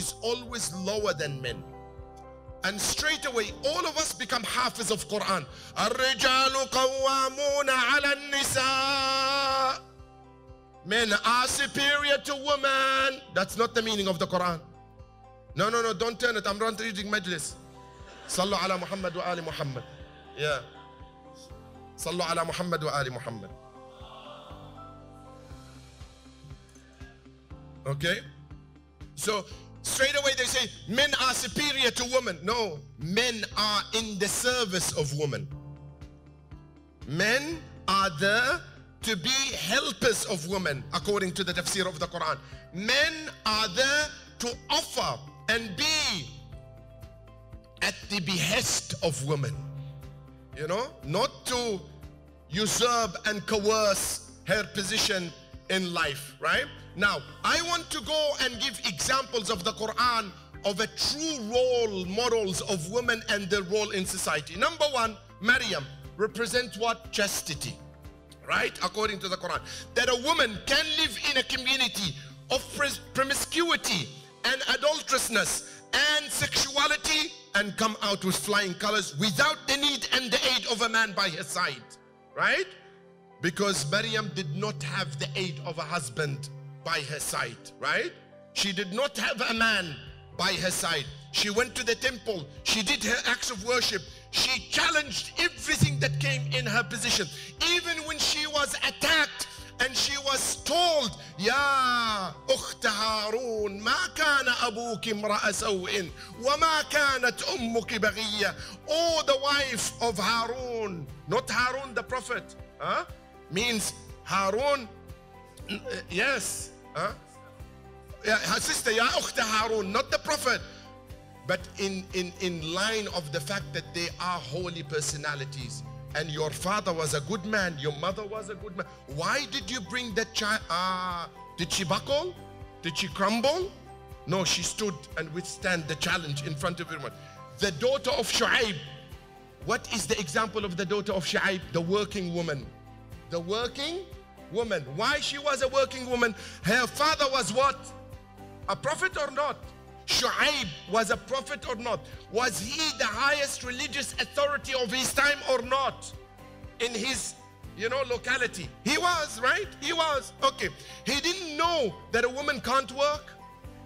picture of she is always lower than men. And straight away, all of us become hafiz of Quran. الرجال قوامون على النساء. Men are superior to women. That's not the meaning of the Quran. No, no, no, don't turn it. I'm not reading Majlis. صلوا على محمد وآل محمد. Yeah. صلوا على محمد وآل محمد. Okay? So straight away they say men are superior to women. No, men are in the service of women. Men are there to be helpers of women, according to the tafsir of the Quran. Men are there to offer and be at the behest of women. You know, not to usurp and coerce her position in life, right? Now, I want to go and give examples of the Quran of a true role models of women and their role in society. Number one, Maryam represent what? Chastity, right? According to the Quran. That a woman can live in a community of promiscuity and adulterousness and sexuality and come out with flying colors without the need and the aid of a man by her side, right? Because Maryam did not have the aid of a husband by her side, right? She did not have a man by her side. She went to the temple. She did her acts of worship. She challenged everything that came in her position. Even when she was attacked and she was told, يا أخت هارون ما كان أبوك امرأ سوء وما كانت أمك بغية. Oh, the wife of Harun, not Harun the prophet, huh? means Harun, yes, Huh? Yeah, her sister, Ya Ukhta Harun, not the prophet. But in, in, in line of the fact that they are holy personalities. And your father was a good man, your mother was a good man. Why did you bring that child? Ah, did she buckle? Did she crumble? No, she stood and withstand the challenge in front of everyone. The daughter of Shu'aib. What is the example of the daughter of Shu'aib? The working woman. The working woman. Why she was a working woman? Her father was what? A prophet or not? Shu'aib was a prophet or not? Was he the highest religious authority of his time or not? In his, you know, locality. He was, right? He was. Okay. He didn't know that a woman can't work.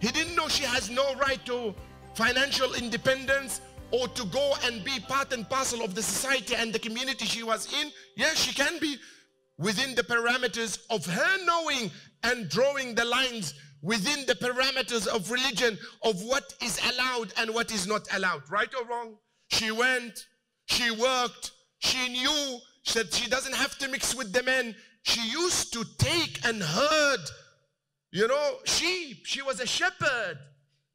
He didn't know she has no right to financial independence or to go and be part and parcel of the society and the community she was in. Yes, she can be within the parameters of her knowing and drawing the lines within the parameters of religion of what is allowed and what is not allowed. Right or wrong? She went, she worked, she knew that she doesn't have to mix with the men. She used to take and herd, you know, sheep. She was a shepherd.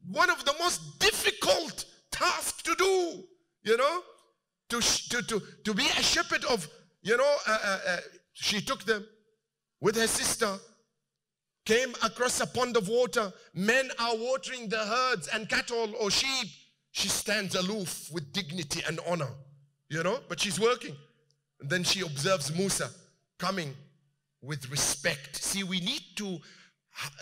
One of the most difficult tasks to do, you know, to, to, to, to be a shepherd of, you know, uh, uh, she took them with her sister, came across a pond of water. Men are watering the herds and cattle or sheep. She stands aloof with dignity and honor, you know, but she's working. And then she observes Musa coming with respect. See, we need to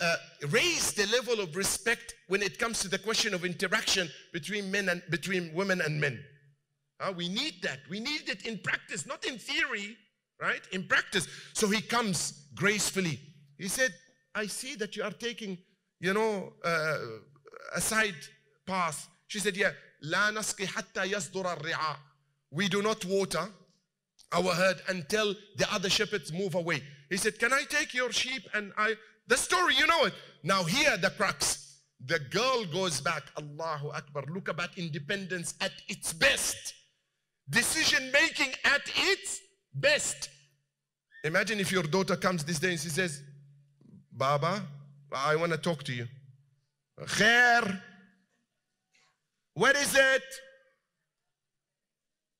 uh, raise the level of respect when it comes to the question of interaction between men and between women and men. Uh, we need that. We need it in practice, not in theory right? In practice. So he comes gracefully. He said, I see that you are taking, you know, uh, a side path. She said, yeah, لا نسقي حتى يصدر الرعاء. We do not water our herd until the other shepherds move away. He said, can I take your sheep and I, the story, you know it. Now here the crux. The girl goes back, Allahu Akbar. Look about independence at its best. Decision making at its best. Imagine if your daughter comes this day and she says, Baba, I want to talk to you. Khair. What is it?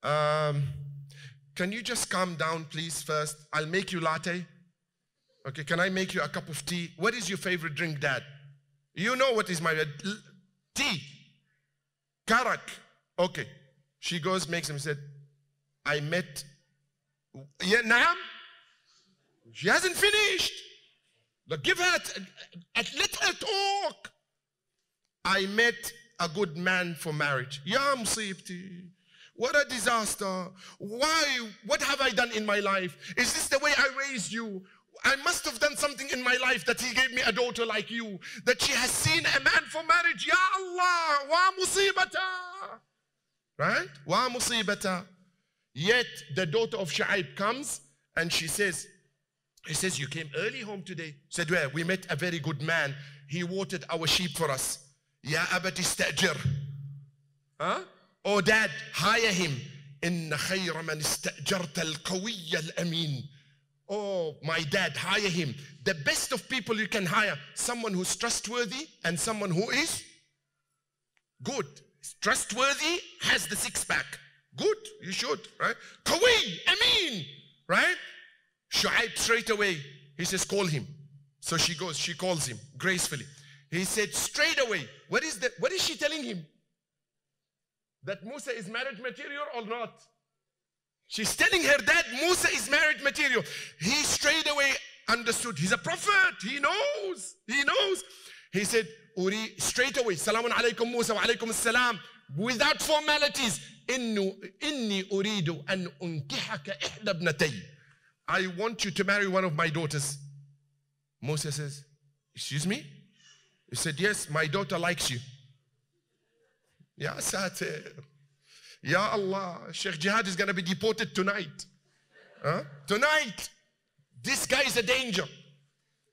Um, can you just calm down, please, first? I'll make you latte. Okay, can I make you a cup of tea? What is your favorite drink, Dad? You know what is my tea. Karak. Okay. She goes, makes him said, I met yeah, Naam? She hasn't finished. But give her, let her talk. I met a good man for marriage. Ya musibti. What a disaster. Why? What have I done in my life? Is this the way I raised you? I must have done something in my life that he gave me a daughter like you, that she has seen a man for marriage. Ya Allah, wa musibata. Right? Wa musibata. Yet the daughter of Shu'aib comes and she says, he says, you came early home today. Said, well, we met a very good man. He watered our sheep for us. Ya abati istajir. Huh? Oh, dad, hire him. إن خير من استأجرت القوي amin. Oh, my dad, hire him. The best of people you can hire, someone who's trustworthy and someone who is good. Trustworthy has the six pack. Good, you should, right? Qawi, Amin, right? Shu'aib straight away, he says, call him. So she goes, she calls him gracefully. He said, straight away, what is that? What is she telling him? That Musa is marriage material or not? She's telling her dad Musa is marriage material. He straight away understood. He's a prophet. He knows. He knows. He said, Uri, straight away, Salamun alaykum Musa wa alaykum salam. Without formalities. إنه إني أريد أن أنكحك إحدى ابنتي I want you to marry one of my daughters. Moses says excuse me? He said yes my daughter likes you. يا ساتر يا الله Sheikh Jehad is going to be deported tonight. Huh? tonight! This guy is a danger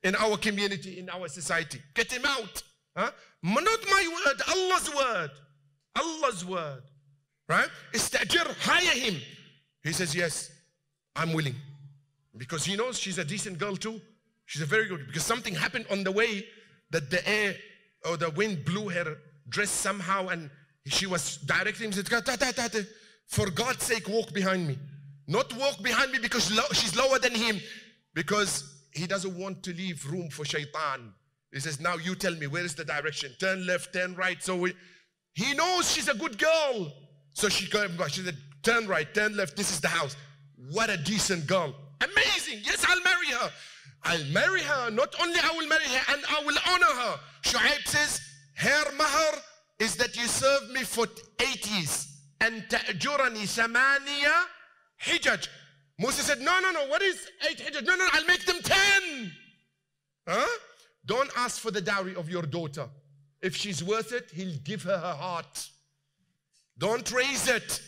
in our community in our society. Get him out huh? not my word Allah's word. Allah's word. Right? Istajir, hire him. He says, Yes, I'm willing. Because he knows she's a decent girl too. She's a very good, because something happened on the way that the air or the wind blew her dress somehow and she was directing him, said, for God's sake, walk behind me. Not walk behind me because she's lower than him, because he doesn't want to leave room for shaitan. He says, now you tell me, where is the direction? Turn left, turn right. So we, he knows she's a good girl. So she, she said, turn right, turn left, this is the house. What a decent girl. Amazing. Yes, I'll marry her. I'll marry her. Not only I will marry her, and I will honor her. Shu'aib says, her mahar is that you serve me for eight years. And ta'jurani samaniya hijaj. Musa said, no, no, no, what is eight hijaj? No, no, I'll make them ten. Huh? Don't ask for the dowry of your daughter. If she's worth it, he'll give her her heart. Don't raise it.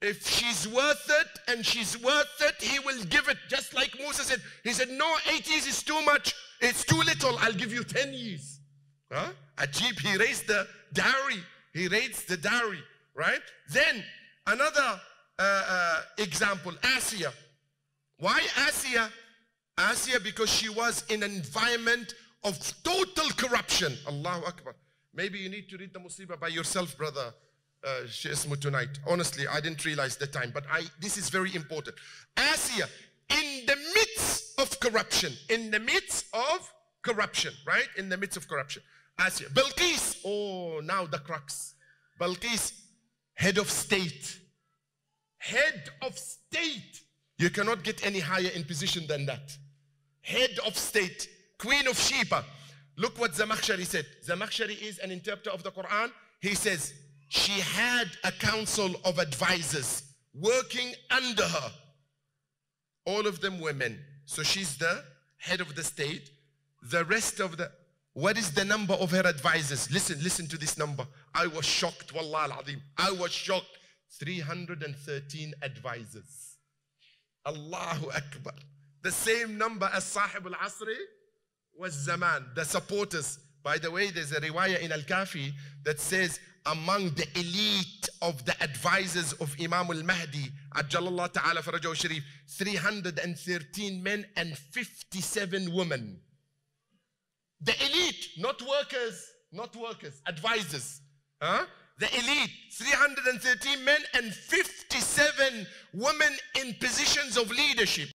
If she's worth it and she's worth it, he will give it. Just like Musa said. He said, no, eight years is too much. It's too little. I'll give you 10 years. Huh? Ajib, he raised the dowry. He raised the dowry, right? Then another uh, uh, example, Asiya. Why Asiya? Asiya because she was in an environment of total corruption. Allahu Akbar. Maybe you need to read the Musibah by yourself, brother uh, tonight. Honestly, I didn't realize the time, but I this is very important. Asiya, in the midst of corruption, in the midst of corruption, right? In the midst of corruption. Asiya. Bilqis, oh, now the crux. Bilqis, head of state. Head of state. You cannot get any higher in position than that. Head of state. Queen of Sheba. Look what Zamakhshari said. Zamakhshari is an interpreter of the Quran. He says, she had a council of advisors working under her. All of them women. So she's the head of the state. The rest of the what is the number of her advisors? Listen, listen to this number. I was shocked, wallah al-azim. I was shocked. 313 advisors. Allahu Akbar. The same number as Sahib al-Asri was Zaman, the supporters. By the way, there's a riwayah in Al-Kafi that says among the elite of the advisors of Imam al-Mahdi, ta'ala sharif, 313 men and 57 women. The elite, not workers, not workers, advisors. Huh? The elite, 313 men and 57 women in positions of leadership.